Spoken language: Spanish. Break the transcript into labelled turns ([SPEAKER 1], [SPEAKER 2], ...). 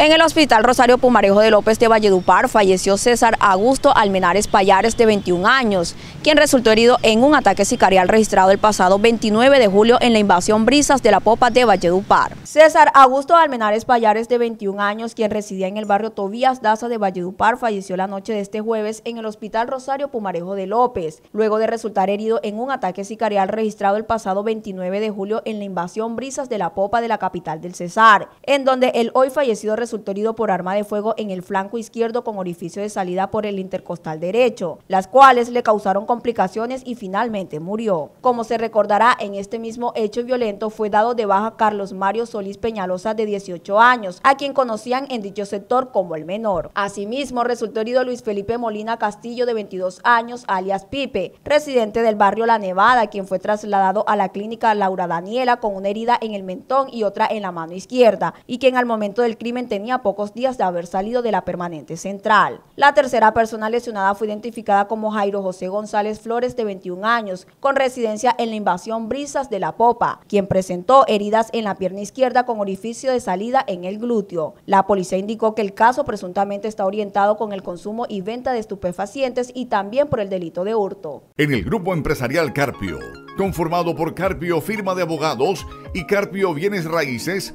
[SPEAKER 1] En el hospital Rosario Pumarejo de López de Valledupar falleció César Augusto Almenares Payares de 21 años, quien resultó herido en un ataque sicarial registrado el pasado 29 de julio en la invasión Brisas de la Popa de Valledupar. César Augusto Almenares Payares de 21 años, quien residía en el barrio Tobías Daza de Valledupar, falleció la noche de este jueves en el hospital Rosario Pumarejo de López, luego de resultar herido en un ataque sicarial registrado el pasado 29 de julio en la invasión Brisas de la Popa de la capital del Cesar, en donde el hoy fallecido resultó herido por arma de fuego en el flanco izquierdo con orificio de salida por el intercostal derecho, las cuales le causaron complicaciones y finalmente murió. Como se recordará, en este mismo hecho violento fue dado de baja Carlos Mario Solís Peñalosa de 18 años, a quien conocían en dicho sector como el menor. Asimismo, resultó herido Luis Felipe Molina Castillo de 22 años, alias Pipe, residente del barrio La Nevada, quien fue trasladado a la clínica Laura Daniela con una herida en el mentón y otra en la mano izquierda, y quien al momento del crimen tenía pocos días de haber salido de la permanente central. La tercera persona lesionada fue identificada como Jairo José González Flores, de 21 años, con residencia en la invasión Brisas de la Popa, quien presentó heridas en la pierna izquierda con orificio de salida en el glúteo. La policía indicó que el caso presuntamente está orientado con el consumo y venta de estupefacientes y también por el delito de hurto.
[SPEAKER 2] En el grupo empresarial Carpio, conformado por Carpio Firma de Abogados y Carpio Bienes Raíces,